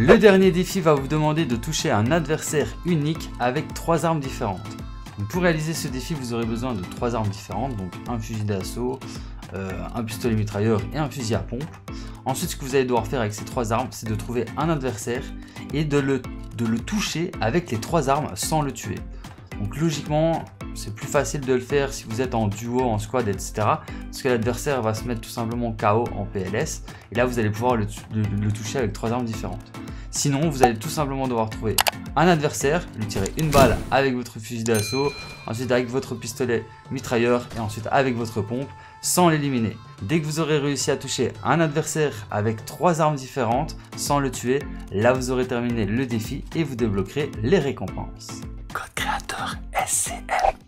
Le dernier défi va vous demander de toucher un adversaire unique avec trois armes différentes. pour réaliser ce défi, vous aurez besoin de trois armes différentes, donc un fusil d'assaut, euh, un pistolet mitrailleur et un fusil à pompe. Ensuite, ce que vous allez devoir faire avec ces trois armes, c'est de trouver un adversaire et de le, de le toucher avec les trois armes sans le tuer. Donc logiquement, c'est plus facile de le faire si vous êtes en duo, en squad, etc. Parce que l'adversaire va se mettre tout simplement KO en PLS. Et là, vous allez pouvoir le, toucher avec trois armes différentes. Sinon, vous allez tout simplement devoir trouver un adversaire, lui tirer une balle avec votre fusil d'assaut, ensuite avec votre pistolet mitrailleur et ensuite avec votre pompe sans l'éliminer. Dès que vous aurez réussi à toucher un adversaire avec trois armes différentes sans le tuer, là vous aurez terminé le défi et vous débloquerez les récompenses. Code créateur SCM.